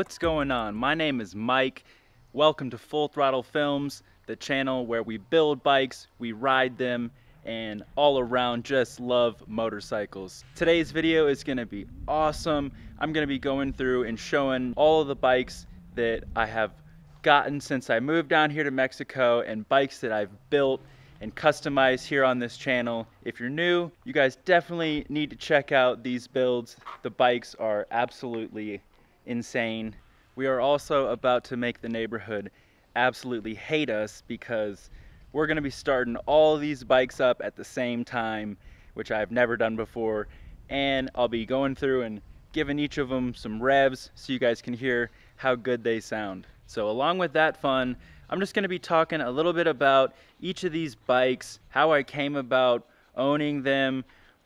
What's going on? My name is Mike. Welcome to Full Throttle Filmz, the channel where we build bikes, we ride them, and all around just love motorcycles. Today's video is gonna be awesome. I'm gonna be going through and showing all of the bikes that I have gotten since I moved down here to Mexico and bikes that I've built and customized here on this channel. If you're new, you guys definitely need to check out these builds. The bikes are absolutely insane. We are also about to make the neighborhood absolutely hate us because we're going to be starting all these bikes up at the same time, which I've never done before. And I'll be going through and giving each of them some revs so you guys can hear how good they sound. So along with that fun, I'm just going to be talking a little bit about each of these bikes, how I came about owning them.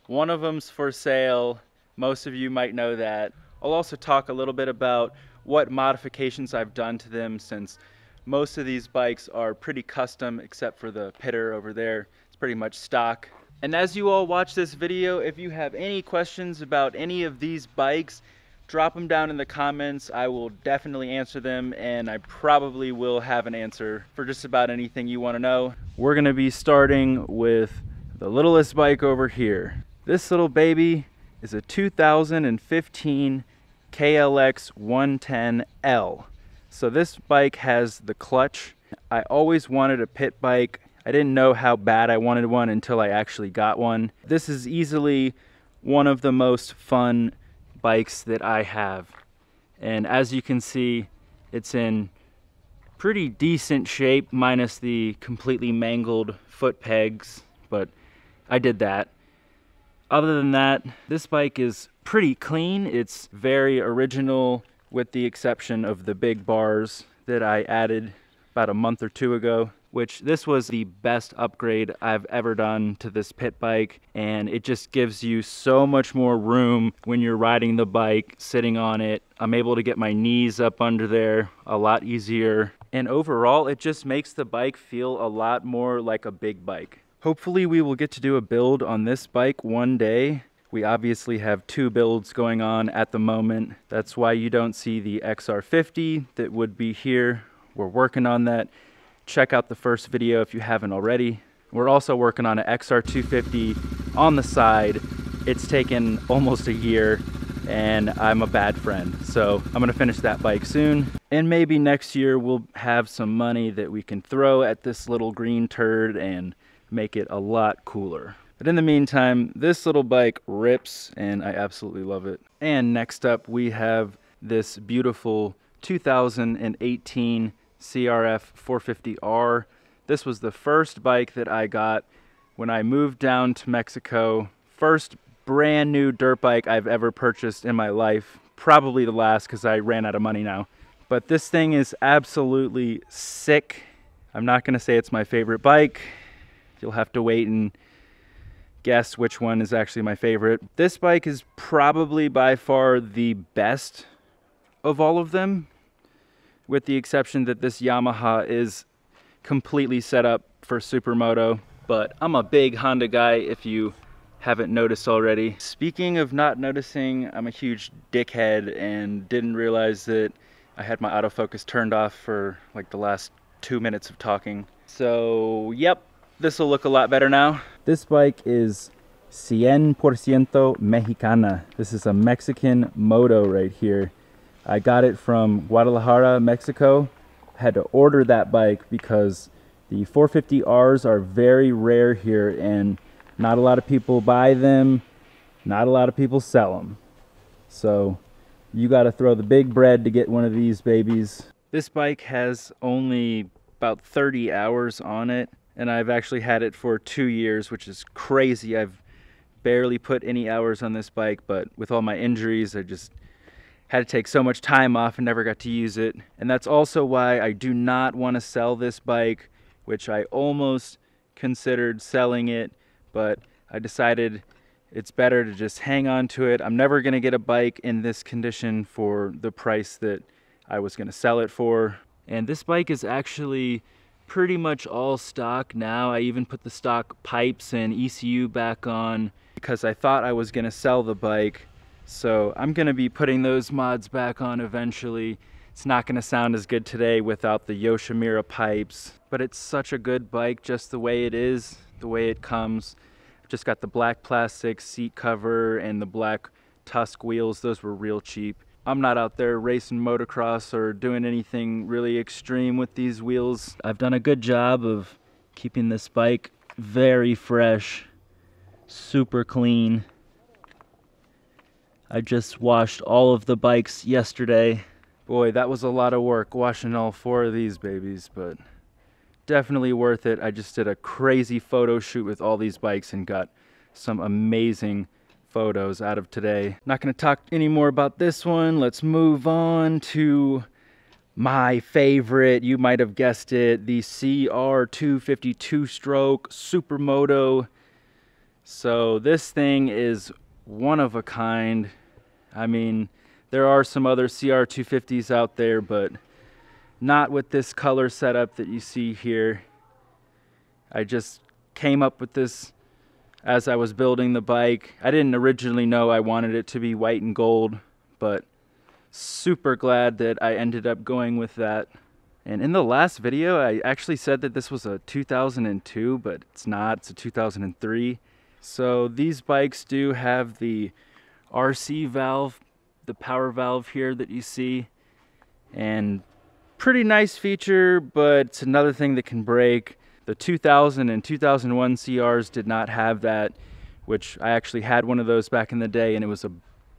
One of them's for sale. Most of you might know that. I'll also talk a little bit about what modifications I've done to them since most of these bikes are pretty custom except for the pitter over there. It's pretty much stock. And as you all watch this video, if you have any questions about any of these bikes, drop them down in the comments. I will definitely answer them and I probably will have an answer for just about anything you want to know. We're going to be starting with the littlest bike over here. This little baby is a 2015 KLX 110L. So this bike has the clutch. I always wanted a pit bike. I didn't know how bad I wanted one until I actually got one. This is easily one of the most fun bikes that I have. And as you can see, it's in pretty decent shape minus the completely mangled foot pegs, but I did that. Other than that, this bike is pretty clean. It's very original with the exception of the big bars that I added about a month or two ago which this was the best upgrade I've ever done to this pit bike. And it just gives you so much more room when you're riding the bike sitting on it. I'm able to get my knees up under there a lot easier. And overall it just makes the bike feel a lot more like a big bike hopefully we will get to do a build on this bike one day we obviously have two builds going on at the moment. That's why you don't see the XR50 that would be here. We're working on that. Check out the first video if you haven't already. We're also working on an XR250 on the side. It's taken almost a year and I'm a bad friend. So I'm gonna finish that bike soon. And maybe next year we'll have some money that we can throw at this little green turd and make it a lot cooler. But in the meantime, this little bike rips and I absolutely love it. And next up we have this beautiful 2018 CRF 450R. This was the first bike that I got when I moved down to Mexico. First brand new dirt bike I've ever purchased in my life. Probably the last because I ran out of money now. But this thing is absolutely sick. I'm not going to say it's my favorite bike. You'll have to wait and guess which one is actually my favorite. This bike is probably by far the best of all of them, with the exception that this Yamaha is completely set up for supermoto. But I'm a big Honda guy if you haven't noticed already. Speaking of not noticing, I'm a huge dickhead and didn't realize that I had my autofocus turned off for like the last two minutes of talking. So, yep, this will look a lot better now. This bike is 100% Mexicana. This is a Mexican moto right here. I got it from Guadalajara, Mexico. had to order that bike because the 450Rs are very rare here and not a lot of people buy them. Not a lot of people sell them. So you got to throw the big bread to get one of these babies. This bike has only about 30 hours on it and I've actually had it for two years, which is crazy. I've barely put any hours on this bike, but with all my injuries, I just had to take so much time off and never got to use it. And that's also why I do not want to sell this bike, which I almost considered selling it, but I decided it's better to just hang on to it. I'm never going to get a bike in this condition for the price that I was going to sell it for. And this bike is actually pretty much all stock now. I even put the stock pipes and ECU back on because I thought I was gonna sell the bike, So I'm going to be putting those mods back on eventually. It's not going to sound as good today without the Yoshimura pipes, but it's such a good bike just the way it is, the way it comes. Just got the black plastic seat cover and the black Tusk wheels. Those were real cheap. I'm not out there racing motocross or doing anything really extreme with these wheels. I've done a good job of keeping this bike very fresh, super clean. I just washed all of the bikes yesterday. Boy, that was a lot of work washing all four of these babies, but definitely worth it. I just did a crazy photo shoot with all these bikes and got some amazing photos out of today. Not gonna talk anymore about this one. Let's move on to my favorite, you might have guessed it, the CR250 2 stroke Supermoto. So this thing is one of a kind. I mean, there are some other CR250s out there, but not with this color setup that you see here. I just came up with this as I was building the bike. I didn't originally know I wanted it to be white and gold, but super glad that I ended up going with that. And in the last video, I actually said that this was a 2002, but it's not, it's a 2003. So these bikes do have the RC valve, the power valve here that you see, and pretty nice feature, but it's another thing that can break. The 2000 and 2001 CRs did not have that, which I actually had one of those back in the day and it was a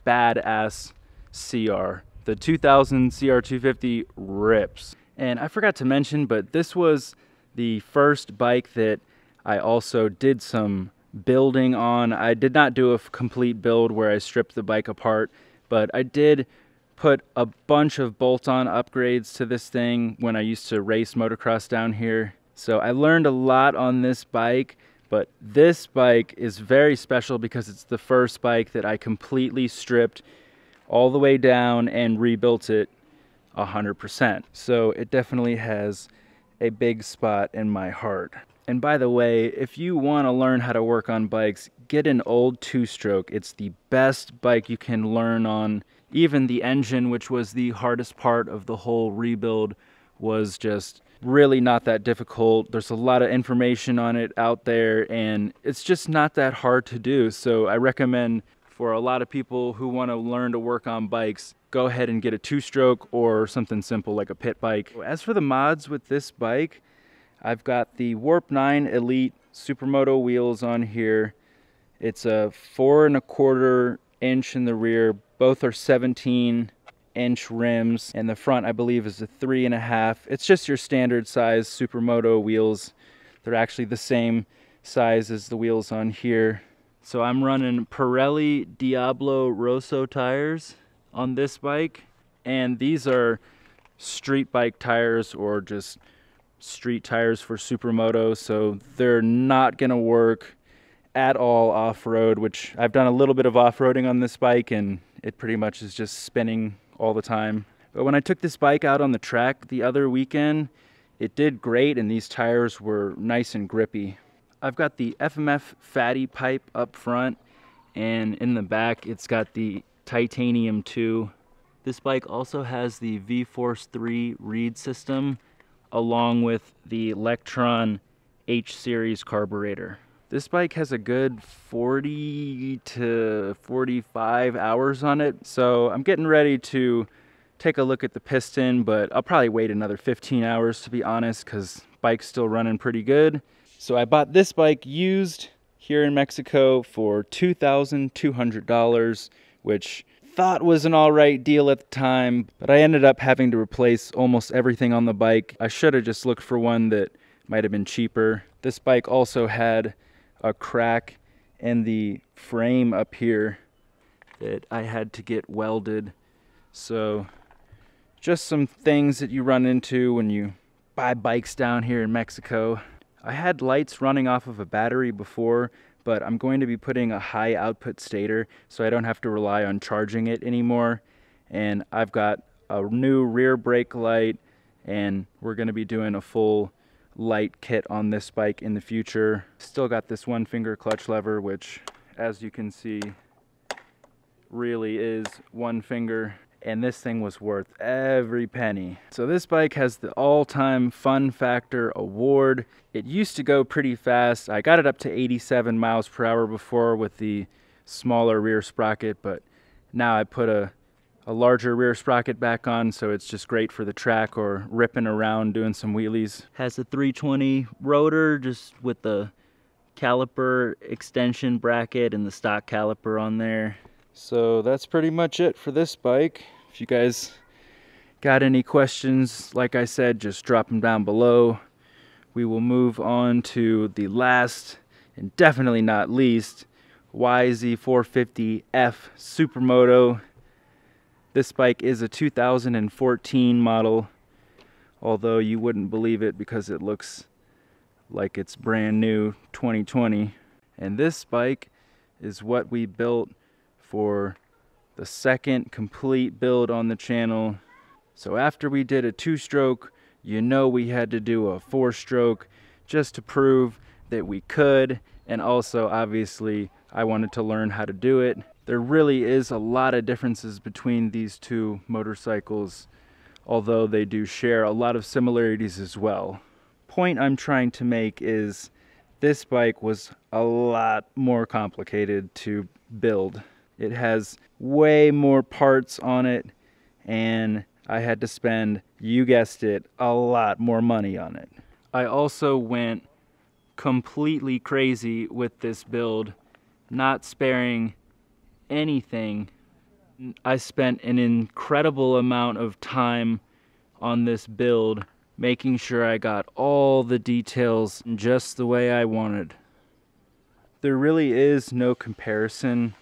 badass CR. The 2000 CR250 rips. And I forgot to mention, but this was the first bike that I also did some building on. I did not do a complete build where I stripped the bike apart, but I did put a bunch of bolt-on upgrades to this thing when I used to race motocross down here so I learned a lot on this bike, but this bike is very special because it's the first bike that I completely stripped all the way down and rebuilt it 100%. So it definitely has a big spot in my heart. And by the way, if you want to learn how to work on bikes, get an old two-stroke. It's the best bike you can learn on. Even the engine, which was the hardest part of the whole rebuild, was just really not that difficult. There's a lot of information on it out there, and it's just not that hard to do. So I recommend for a lot of people who want to learn to work on bikes, go ahead and get a two stroke or something simple like a pit bike. As for the mods with this bike, I've got the Warp 9 Elite Supermoto wheels on here. It's a four and a quarter inch in the rear. Both are 17 inch rims and the front I believe is a three and a half. It's just your standard size Supermoto wheels. They're actually the same size as the wheels on here. So I'm running Pirelli Diablo Rosso tires on this bike and these are street bike tires or just street tires for Supermoto so they're not gonna work at all off-road which I've done a little bit of off-roading on this bike and it pretty much is just spinning all the time. But when I took this bike out on the track the other weekend, it did great and these tires were nice and grippy. I've got the FMF fatty pipe up front and in the back it's got the titanium 2. This bike also has the V-Force 3 reed system along with the Lectron H series carburetor. This bike has a good 40 to 45 hours on it, so I'm getting ready to take a look at the piston, but I'll probably wait another 15 hours to be honest, because bike's still running pretty good. So I bought this bike used here in Mexico for $2,200, which thought was an all right deal at the time, but I ended up having to replace almost everything on the bike. I should have just looked for one that might have been cheaper. This bike also had a crack in the frame up here that I had to get welded. So just some things that you run into when you buy bikes down here in Mexico. I had lights running off of a battery before, but I'm going to be putting a high output stator so I don't have to rely on charging it anymore. And I've got a new rear brake light and we're going to be doing a full light kit on this bike in the future. Still got this one finger clutch lever, which as you can see, really is one finger and this thing was worth every penny. So this bike has the all-time fun factor award. It used to go pretty fast. I got it up to 87 miles per hour before with the smaller rear sprocket, but now I put a, a larger rear sprocket back on, so it's just great for the track or ripping around doing some wheelies. Has a 320 rotor just with the caliper extension bracket and the stock caliper on there. So that's pretty much it for this bike. If you guys got any questions, like I said, just drop them down below. We will move on to the last and definitely not least YZ450F Supermoto. This bike is a 2014 model, although you wouldn't believe it because it looks like it's brand new 2020. And this bike is what we built for the second complete build on the channel. So after we did a two stroke, you know we had to do a four stroke just to prove that we could. And also obviously I wanted to learn how to do it. There really is a lot of differences between these two motorcycles, although they do share a lot of similarities as well. Point I'm trying to make is this bike was a lot more complicated to build. It has way more parts on it, and I had to spend, you guessed it, a lot more money on it. I also went completely crazy with this build, not sparing anything. I spent an incredible amount of time on this build, making sure I got all the details just the way I wanted. There really is no comparison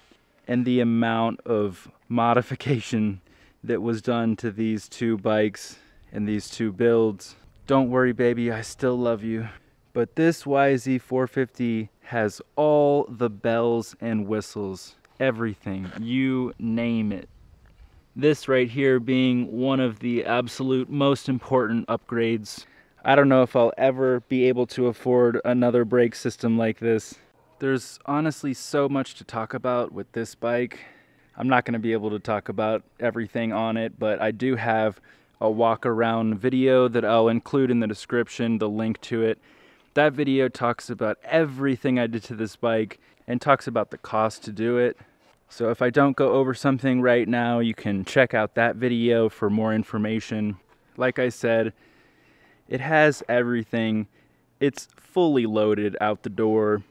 and the amount of modification that was done to these two bikes and these two builds. Don't worry, baby, I still love you. But this YZ450 has all the bells and whistles, everything, you name it. This right here being one of the absolute most important upgrades. I don't know if I'll ever be able to afford another brake system like this. There's honestly so much to talk about with this bike. I'm not going to be able to talk about everything on it, but I do have a walk around video that I'll include in the description, the link to it. That video talks about everything I did to this bike and talks about the cost to do it. So if I don't go over something right now, you can check out that video for more information. Like I said, it has everything. It's fully loaded out the door.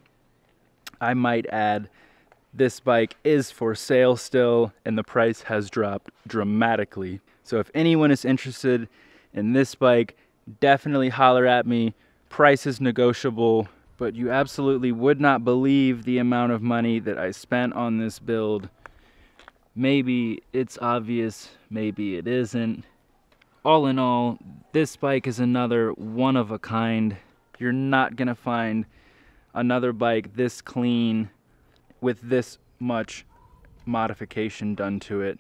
I might add this bike is for sale still and the price has dropped dramatically. So if anyone is interested in this bike, definitely holler at me. Price is negotiable, but you absolutely would not believe the amount of money that I spent on this build. Maybe it's obvious, maybe it isn't. All in all, this bike is another one of a kind. You're not gonna find another bike this clean with this much modification done to it.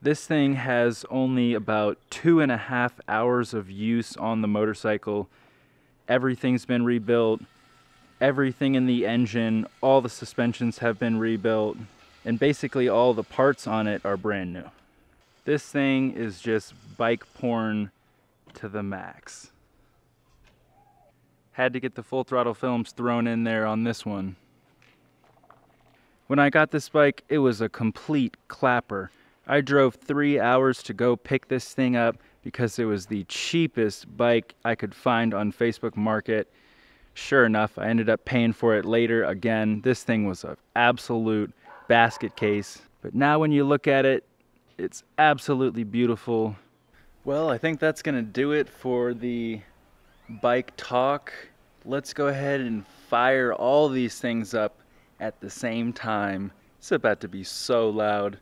This thing has only about two and a half hours of use on the motorcycle. Everything's been rebuilt. Everything in the engine, all the suspensions have been rebuilt, and basically all the parts on it are brand new. This thing is just bike porn to the max had to get the full throttle films thrown in there on this one. When I got this bike, it was a complete clapper. I drove three hours to go pick this thing up because it was the cheapest bike I could find on Facebook Market. Sure enough, I ended up paying for it later again. This thing was an absolute basket case. But now when you look at it, it's absolutely beautiful. Well, I think that's to do it for the bike talk, let's go ahead and fire all these things up at the same time. It's about to be so loud.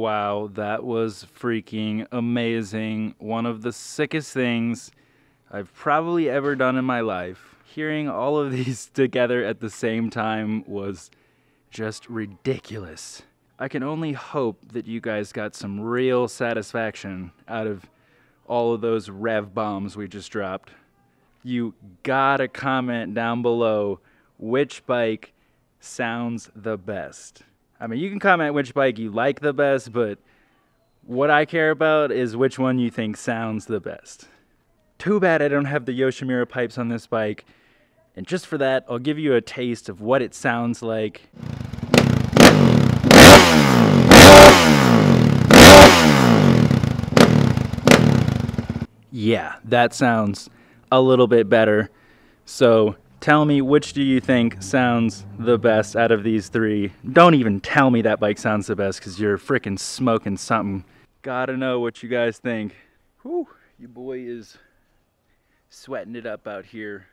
Wow, that was freaking amazing. One of the sickest things I've probably ever done in my life. Hearing all of these together at the same time was just ridiculous. I can only hope that you guys got some real satisfaction out of all of those rev bombs we just dropped. You gotta comment down below which bike sounds the best. I mean, you can comment which bike you like the best, but what I care about is which one you think sounds the best. Too bad I don't have the Yoshimura pipes on this bike. And just for that, I'll give you a taste of what it sounds like. Yeah, that sounds a little bit better. So Tell me which do you think sounds the best out of these three. Don't even tell me that bike sounds the best because you're freaking smoking something. Gotta know what you guys think. Whew, your boy is sweating it up out here.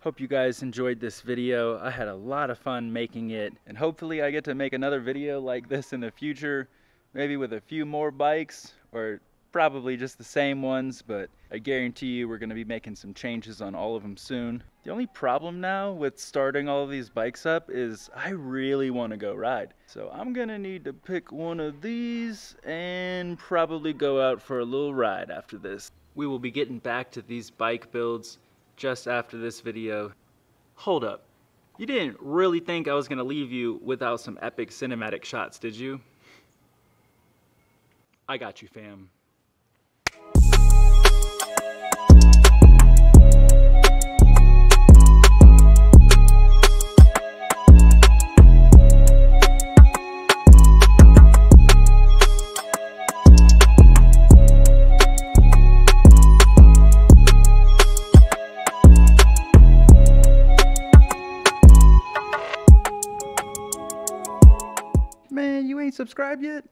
Hope you guys enjoyed this video. I had a lot of fun making it and hopefully I get to make another video like this in the future, maybe with a few more bikes or probably just the same ones, but I guarantee you we're going to be making some changes on all of them soon. The only problem now with starting all of these bikes up is I really want to go ride. So I'm going to need to pick one of these and probably go out for a little ride after this. We will be getting back to these bike builds just after this video. Hold up. You didn't really think I was going to leave you without some epic cinematic shots, did you? I got you, fam. Yet?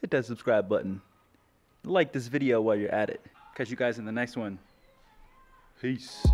Hit that subscribe button. Like this video while you're at it. Catch you guys in the next one. Peace.